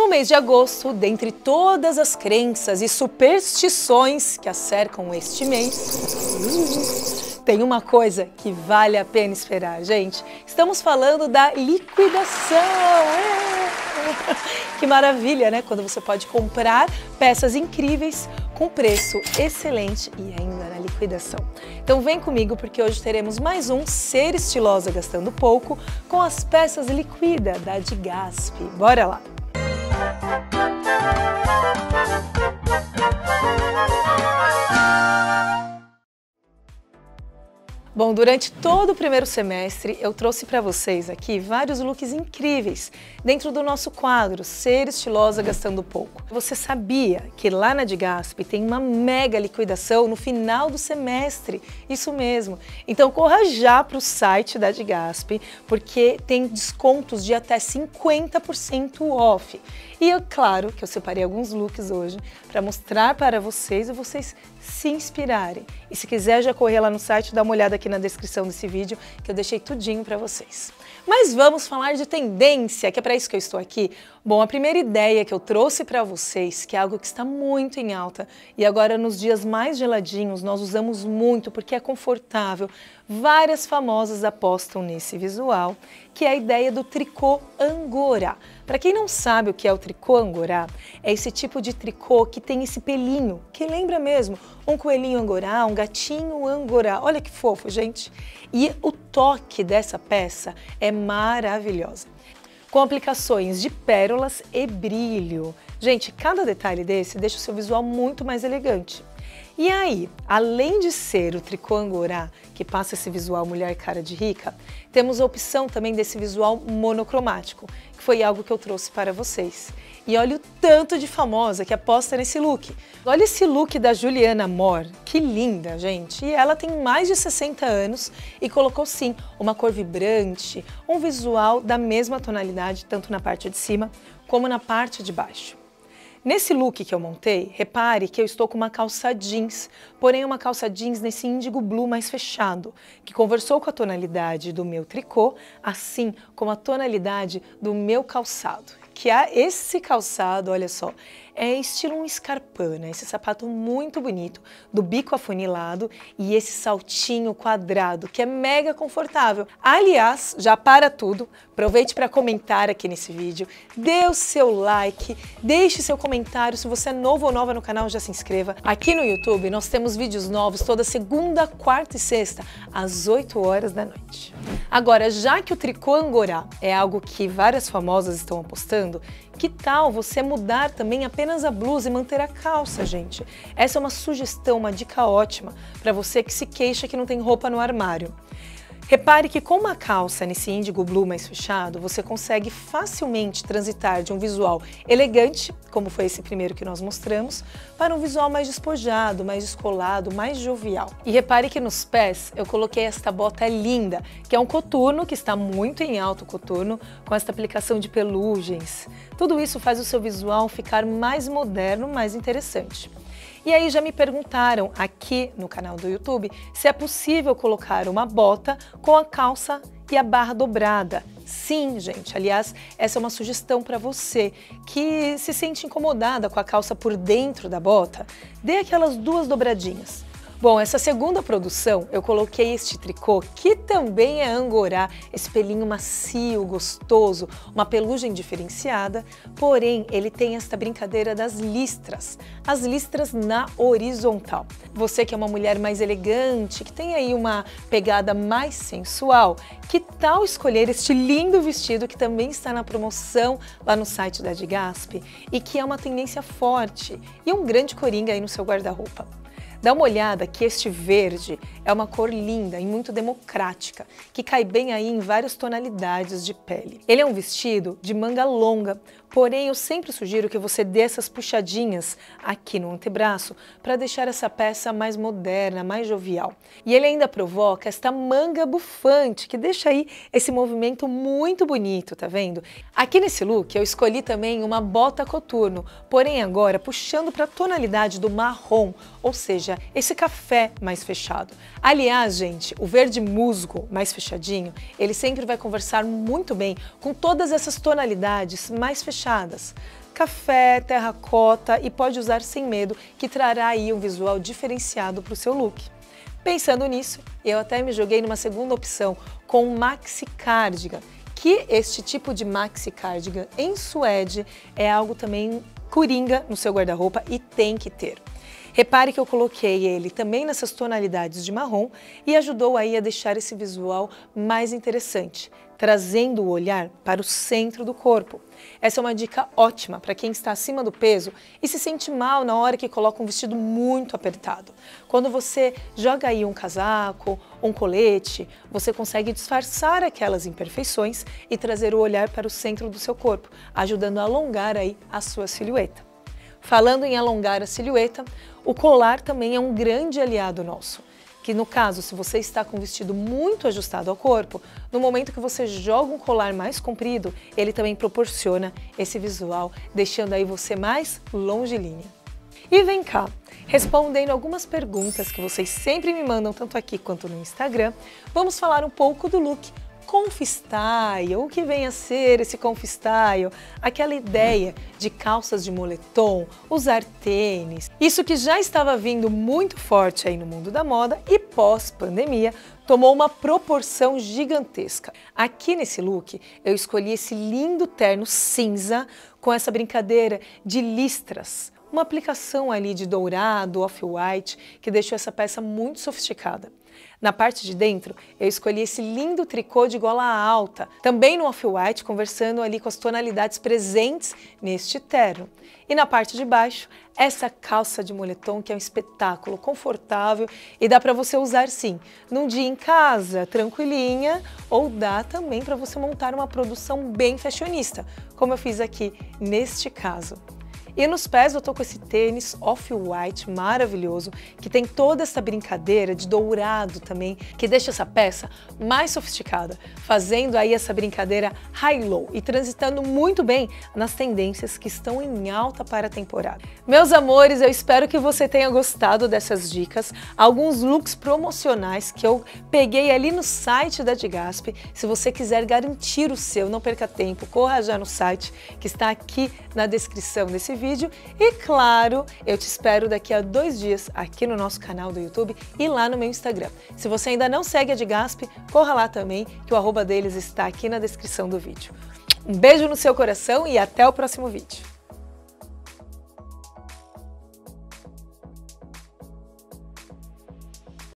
No mês de agosto, dentre todas as crenças e superstições que acercam este mês, tem uma coisa que vale a pena esperar, gente. Estamos falando da liquidação. Que maravilha, né? Quando você pode comprar peças incríveis com preço excelente e ainda na liquidação. Então vem comigo porque hoje teremos mais um Ser Estilosa Gastando Pouco com as peças Liquida da Digasp. Bora lá! Bom, durante todo o primeiro semestre eu trouxe para vocês aqui vários looks incríveis dentro do nosso quadro Ser Estilosa Gastando Pouco. Você sabia que lá na Digasp tem uma mega liquidação no final do semestre? Isso mesmo. Então corra já para o site da Digasp porque tem descontos de até 50% off. E é claro que eu separei alguns looks hoje para mostrar para vocês e vocês se inspirarem. E se quiser já correr lá no site, dá uma olhada aqui na descrição desse vídeo que eu deixei tudinho para vocês. Mas vamos falar de tendência, que é para isso que eu estou aqui. Bom, a primeira ideia que eu trouxe para vocês, que é algo que está muito em alta e agora nos dias mais geladinhos nós usamos muito porque é confortável. Várias famosas apostam nesse visual, que é a ideia do tricô angora. Para quem não sabe o que é o tricô angorá, é esse tipo de tricô que tem esse pelinho, que lembra mesmo um coelhinho angorá, um gatinho angorá. Olha que fofo, gente. E o toque dessa peça é maravilhosa. Com aplicações de pérolas e brilho. Gente, cada detalhe desse deixa o seu visual muito mais elegante. E aí, além de ser o tricô angorá, que passa esse visual mulher cara de rica, temos a opção também desse visual monocromático, que foi algo que eu trouxe para vocês. E olha o tanto de famosa que aposta nesse look. Olha esse look da Juliana Moore, que linda, gente. E ela tem mais de 60 anos e colocou sim uma cor vibrante, um visual da mesma tonalidade, tanto na parte de cima como na parte de baixo. Nesse look que eu montei, repare que eu estou com uma calça jeans, porém uma calça jeans nesse índigo blue mais fechado, que conversou com a tonalidade do meu tricô, assim como a tonalidade do meu calçado. Que é esse calçado, olha só, é estilo um escarpana, né? esse sapato muito bonito, do bico afunilado e esse saltinho quadrado, que é mega confortável. Aliás, já para tudo, aproveite para comentar aqui nesse vídeo, dê o seu like, deixe seu comentário, se você é novo ou nova no canal, já se inscreva. Aqui no YouTube nós temos vídeos novos toda segunda, quarta e sexta, às 8 horas da noite. Agora, já que o tricô angorá é algo que várias famosas estão apostando, que tal você mudar também apenas a blusa e manter a calça, gente? Essa é uma sugestão, uma dica ótima para você que se queixa que não tem roupa no armário. Repare que com uma calça nesse índigo blue mais fechado, você consegue facilmente transitar de um visual elegante, como foi esse primeiro que nós mostramos, para um visual mais despojado, mais descolado, mais jovial. E repare que nos pés eu coloquei esta bota linda, que é um coturno, que está muito em alto coturno, com esta aplicação de pelugens. Tudo isso faz o seu visual ficar mais moderno, mais interessante. E aí já me perguntaram aqui no canal do YouTube se é possível colocar uma bota com a calça e a barra dobrada. Sim, gente. Aliás, essa é uma sugestão para você que se sente incomodada com a calça por dentro da bota. Dê aquelas duas dobradinhas. Bom, essa segunda produção eu coloquei este tricô, que também é angorá, esse pelinho macio, gostoso, uma pelugem diferenciada, porém ele tem esta brincadeira das listras, as listras na horizontal. Você que é uma mulher mais elegante, que tem aí uma pegada mais sensual, que tal escolher este lindo vestido que também está na promoção lá no site da Digasp e que é uma tendência forte e um grande coringa aí no seu guarda-roupa. Dá uma olhada que este verde é uma cor linda e muito democrática, que cai bem aí em várias tonalidades de pele. Ele é um vestido de manga longa, porém eu sempre sugiro que você dê essas puxadinhas aqui no antebraço para deixar essa peça mais moderna, mais jovial. E ele ainda provoca esta manga bufante, que deixa aí esse movimento muito bonito, tá vendo? Aqui nesse look eu escolhi também uma bota coturno, porém agora puxando para a tonalidade do marrom, ou seja, esse café mais fechado. Aliás, gente, o verde musgo mais fechadinho, ele sempre vai conversar muito bem com todas essas tonalidades mais fechadas. Café, terracota e pode usar sem medo, que trará aí um visual diferenciado para o seu look. Pensando nisso, eu até me joguei numa segunda opção com maxi cardigan, que este tipo de maxi cardigan em suede é algo também coringa no seu guarda-roupa e tem que ter. Repare que eu coloquei ele também nessas tonalidades de marrom e ajudou aí a deixar esse visual mais interessante, trazendo o olhar para o centro do corpo. Essa é uma dica ótima para quem está acima do peso e se sente mal na hora que coloca um vestido muito apertado. Quando você joga aí um casaco, um colete, você consegue disfarçar aquelas imperfeições e trazer o olhar para o centro do seu corpo, ajudando a alongar aí a sua silhueta. Falando em alongar a silhueta, o colar também é um grande aliado nosso. Que no caso, se você está com um vestido muito ajustado ao corpo, no momento que você joga um colar mais comprido, ele também proporciona esse visual, deixando aí você mais longilínea. E vem cá, respondendo algumas perguntas que vocês sempre me mandam tanto aqui quanto no Instagram, vamos falar um pouco do look confistyle, o que vem a ser esse confistyle? Aquela ideia de calças de moletom, usar tênis. Isso que já estava vindo muito forte aí no mundo da moda e pós-pandemia tomou uma proporção gigantesca. Aqui nesse look eu escolhi esse lindo terno cinza com essa brincadeira de listras, uma aplicação ali de dourado, off-white, que deixou essa peça muito sofisticada. Na parte de dentro, eu escolhi esse lindo tricô de gola alta, também no off-white, conversando ali com as tonalidades presentes neste terno. E na parte de baixo, essa calça de moletom que é um espetáculo confortável e dá para você usar sim, num dia em casa, tranquilinha, ou dá também para você montar uma produção bem fashionista, como eu fiz aqui neste caso. E nos pés eu tô com esse tênis off-white maravilhoso, que tem toda essa brincadeira de dourado também, que deixa essa peça mais sofisticada, fazendo aí essa brincadeira high-low e transitando muito bem nas tendências que estão em alta para a temporada. Meus amores, eu espero que você tenha gostado dessas dicas, alguns looks promocionais que eu peguei ali no site da Digasp. Se você quiser garantir o seu, não perca tempo, corra já no site que está aqui na descrição desse vídeo. E claro, eu te espero daqui a dois dias aqui no nosso canal do YouTube e lá no meu Instagram. Se você ainda não segue a de Gasp, corra lá também, que o arroba deles está aqui na descrição do vídeo. Um beijo no seu coração e até o próximo vídeo.